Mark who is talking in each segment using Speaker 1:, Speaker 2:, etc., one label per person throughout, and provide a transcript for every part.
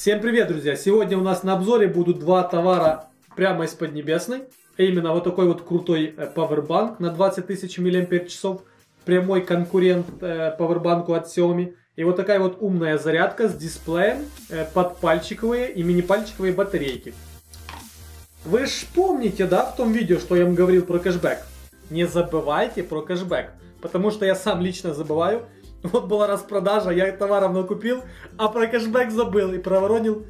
Speaker 1: Всем привет, друзья! Сегодня у нас на обзоре будут два товара прямо из Поднебесной. А именно вот такой вот крутой э, Powerbank на 20 тысяч мАч. Прямой конкурент э, Powerbank от Xiaomi. И вот такая вот умная зарядка с дисплеем э, под пальчиковые и мини-пальчиковые батарейки. Вы ж помните, да, в том видео, что я вам говорил про кэшбэк? Не забывайте про кэшбэк, потому что я сам лично забываю. Вот была распродажа, я товаров накупил, а про кэшбэк забыл и проворонил,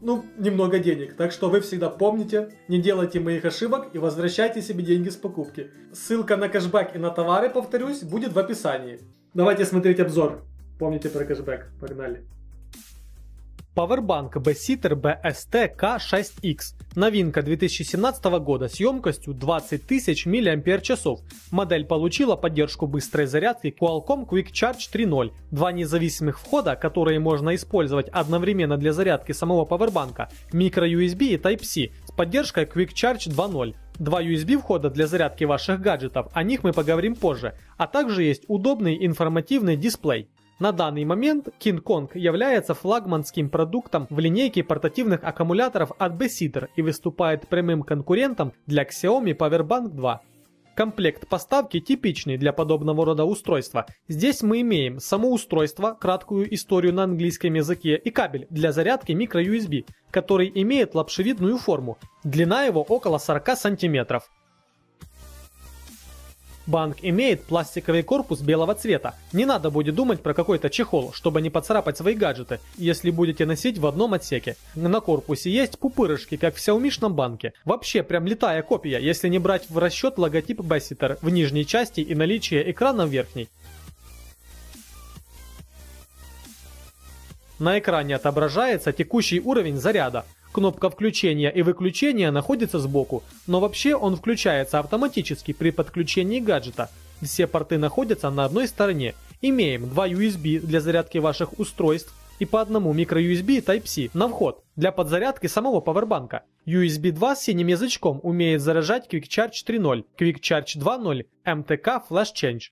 Speaker 1: ну, немного денег. Так что вы всегда помните, не делайте моих ошибок и возвращайте себе деньги с покупки. Ссылка на кэшбэк и на товары, повторюсь, будет в описании. Давайте смотреть обзор. Помните про кэшбэк. Погнали.
Speaker 2: Powerbank Besitter BST K6X. Новинка 2017 года с емкостью 20 тысяч мАч. Модель получила поддержку быстрой зарядки Qualcomm Quick Charge 3.0. Два независимых входа, которые можно использовать одновременно для зарядки самого павербанка, microUSB и Type-C с поддержкой Quick Charge 2.0. Два USB входа для зарядки ваших гаджетов, о них мы поговорим позже, а также есть удобный информативный дисплей. На данный момент King Kong является флагманским продуктом в линейке портативных аккумуляторов от Besider и выступает прямым конкурентом для Xiaomi Powerbank 2. Комплект поставки типичный для подобного рода устройства. Здесь мы имеем само устройство, краткую историю на английском языке и кабель для зарядки microUSB, который имеет лапшевидную форму. Длина его около 40 сантиметров. Банк имеет пластиковый корпус белого цвета. Не надо будет думать про какой-то чехол, чтобы не поцарапать свои гаджеты, если будете носить в одном отсеке. На корпусе есть пупырышки, как в Xiaomi банке. Вообще, прям летая копия, если не брать в расчет логотип Bassiter в нижней части и наличие экрана в верхней. На экране отображается текущий уровень заряда. Кнопка включения и выключения находится сбоку, но вообще он включается автоматически при подключении гаджета. Все порты находятся на одной стороне. Имеем два USB для зарядки ваших устройств и по одному microUSB Type-C на вход для подзарядки самого павербанка. USB 2 с синим язычком умеет заряжать Quick Charge 3.0, Quick Charge 2.0, MTK Flash Change.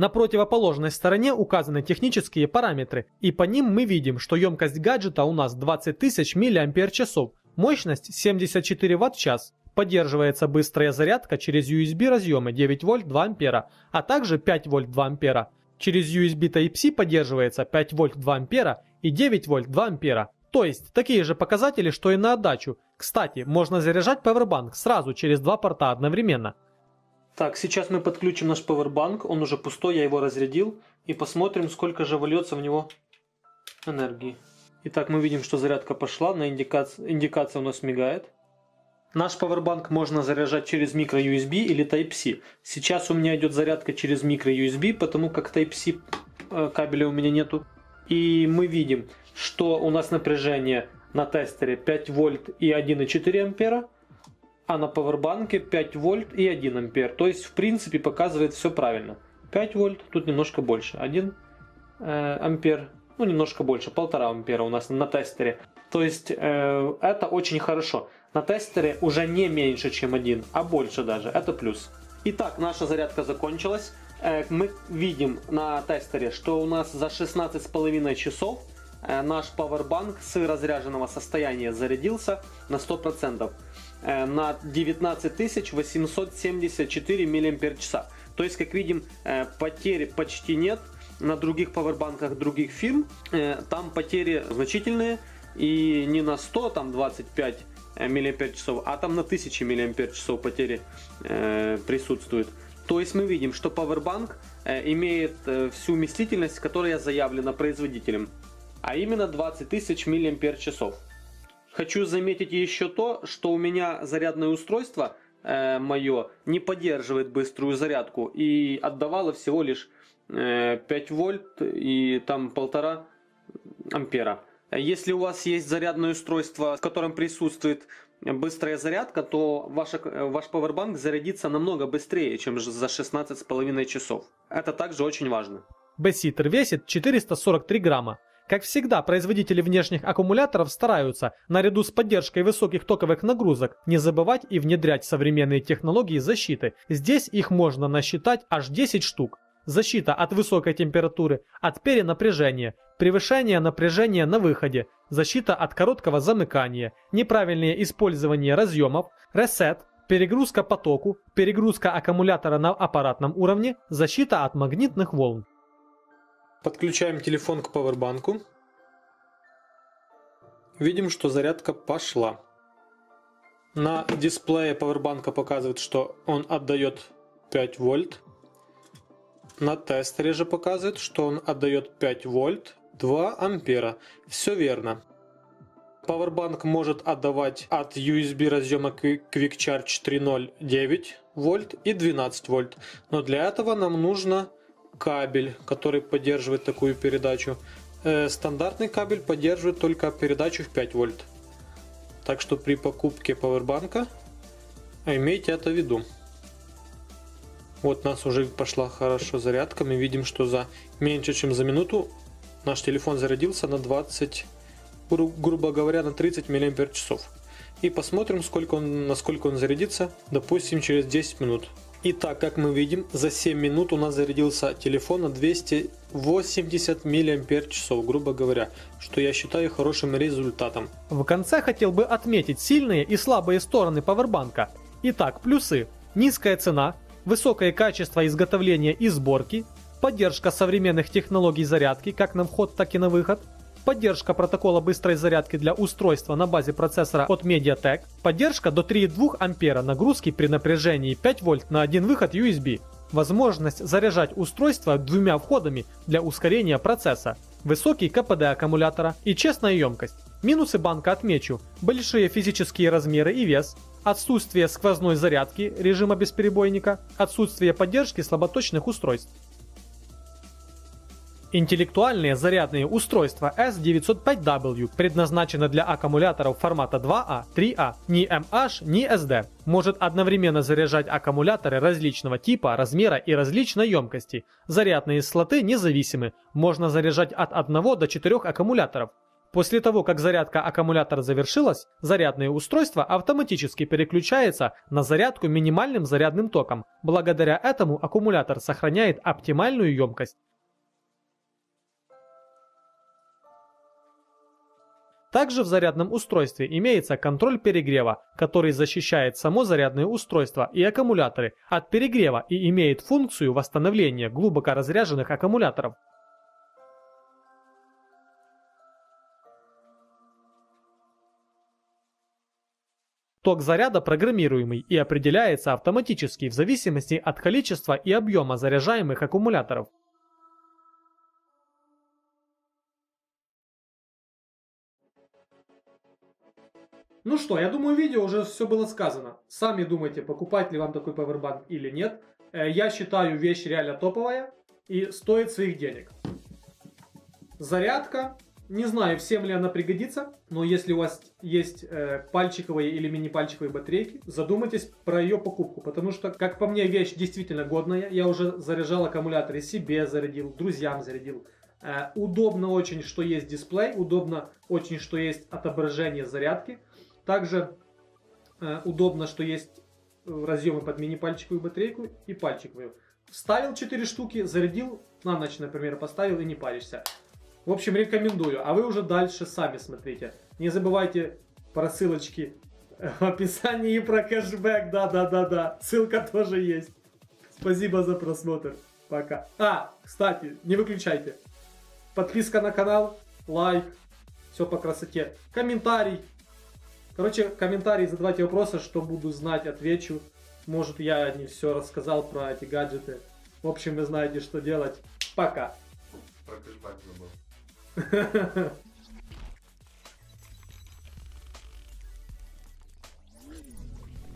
Speaker 2: На противоположной стороне указаны технические параметры, и по ним мы видим, что емкость гаджета у нас 20 тысяч мАч, мощность 74 Вт в час, поддерживается быстрая зарядка через USB разъемы 9 вольт 2 ампера, а также 5 вольт 2 ампера. Через USB Type-C поддерживается 5 вольт 2 ампера и 9 вольт 2 ампера. То есть такие же показатели, что и на отдачу. Кстати, можно заряжать Powerbank сразу через два порта одновременно.
Speaker 1: Так, сейчас мы подключим наш Powerbank, он уже пустой, я его разрядил, и посмотрим, сколько же вольется в него энергии. Итак, мы видим, что зарядка пошла, на индикация, индикация у нас мигает. Наш Powerbank можно заряжать через microUSB или Type-C. Сейчас у меня идет зарядка через microUSB, потому как Type-C э, кабеля у меня нету. И мы видим, что у нас напряжение на тестере 5 вольт и 1,4 ампера а на пауэрбанке 5 вольт и 1 ампер. То есть, в принципе, показывает все правильно. 5 вольт, тут немножко больше. 1 э, ампер, ну немножко больше, 1,5 ампера у нас на тестере. То есть, э, это очень хорошо. На тестере уже не меньше, чем 1, а больше даже. Это плюс. Итак, наша зарядка закончилась. Э, мы видим на тестере, что у нас за 16,5 часов наш пауэрбанк с разряженного состояния зарядился на 100%. Э, на 19 874 мАч. То есть, как видим, э, потери почти нет. На других пауэрбанках других фирм э, там потери значительные. И не на 100, там 25 мАч, а там на 1000 мАч потери присутствуют. То есть мы видим, что Powerbank имеет всю вместительность, которая заявлена производителем, а именно 20 тысяч мАч. Хочу заметить еще то, что у меня зарядное устройство э, мое не поддерживает быструю зарядку и отдавало всего лишь э, 5 вольт и там полтора ампера. Если у вас есть зарядное устройство, в котором присутствует быстрая зарядка, то ваш, ваш Powerbank зарядится намного быстрее, чем за 16,5 часов. Это также очень важно.
Speaker 2: Бесситер весит 443 грамма. Как всегда, производители внешних аккумуляторов стараются, наряду с поддержкой высоких токовых нагрузок, не забывать и внедрять современные технологии защиты. Здесь их можно насчитать аж 10 штук. защита от высокой температуры, от перенапряжения, превышение напряжения на выходе, защита от короткого замыкания, неправильное использование разъемов, ресет, перегрузка потоку, перегрузка аккумулятора на аппаратном уровне, защита от магнитных волн.
Speaker 1: Подключаем телефон к пауэрбанку. Видим, что зарядка пошла. На дисплее пауэрбанка показывает, что он отдает 5 вольт. На тестере же показывает, что он отдает 5 вольт 2 ампера. Все верно. Powerbank может отдавать от USB разъема Quick Charge 3.0 9 вольт и 12 вольт. Но для этого нам нужно кабель, который поддерживает такую передачу. Э, стандартный кабель поддерживает только передачу в 5 вольт. Так что при покупке пауэрбанка имейте это в виду. Вот нас уже пошла хорошо зарядка. Мы видим, что за меньше чем за минуту наш телефон зарядился на 20, грубо говоря, на 30 мАч. И посмотрим, сколько он, насколько он зарядится, допустим, через 10 минут. Итак, как мы видим, за 7 минут у нас зарядился телефон на 280 мАч, грубо говоря, что я считаю хорошим результатом.
Speaker 2: В конце хотел бы отметить сильные и слабые стороны пауэрбанка. Итак, плюсы. Низкая цена, высокое качество изготовления и сборки, поддержка современных технологий зарядки как на вход, так и на выход, поддержка протокола быстрой зарядки для устройства на базе процессора от MediaTek, поддержка до 3,2 ампера нагрузки при напряжении 5 вольт на один выход USB, возможность заряжать устройство двумя входами для ускорения процесса, высокий КПД аккумулятора и честная емкость. Минусы банка отмечу. Большие физические размеры и вес, отсутствие сквозной зарядки режима бесперебойника, отсутствие поддержки слаботочных устройств. Интеллектуальные зарядные устройства S905W предназначены для аккумуляторов формата 2А, 3А, ни MH, ни SD. Может одновременно заряжать аккумуляторы различного типа, размера и различной емкости. Зарядные слоты независимы. Можно заряжать от 1 до 4 аккумуляторов. После того, как зарядка аккумулятора завершилась, зарядное устройство автоматически переключается на зарядку минимальным зарядным током. Благодаря этому аккумулятор сохраняет оптимальную емкость. Также в зарядном устройстве имеется контроль перегрева, который защищает само зарядное устройство и аккумуляторы от перегрева и имеет функцию восстановления глубоко разряженных аккумуляторов. Ток заряда программируемый и определяется автоматически в зависимости от количества и объема заряжаемых аккумуляторов. Ну что, я думаю, видео уже все было сказано. Сами думайте, покупать ли вам такой пауэрбанк или нет. Э, я считаю вещь реально топовая и стоит своих денег. Зарядка не знаю, всем ли она пригодится, но если у вас есть э, пальчиковые или мини-пальчиковые батарейки, задумайтесь про ее покупку, потому что, как по мне, вещь действительно годная. Я уже заряжал аккумуляторы себе, зарядил, друзьям зарядил. Э, удобно очень, что есть дисплей, удобно очень, что есть отображение зарядки. Также э, удобно, что есть разъемы под мини-пальчиковую батарейку и пальчиковую. Вставил 4 штуки, зарядил, на ночь, например, поставил и не паришься. В общем, рекомендую. А вы уже дальше сами смотрите. Не забывайте про ссылочки в описании и про кэшбэк. Да-да-да-да. Ссылка тоже есть. Спасибо за просмотр. Пока. А, кстати, не выключайте. Подписка на канал, лайк, все по красоте. Комментарий. Короче, комментарий, задавайте вопросы, что буду знать, отвечу. Может, я не все рассказал про эти гаджеты. В общем, вы знаете, что делать. Пока. Про кэшбэк забыл.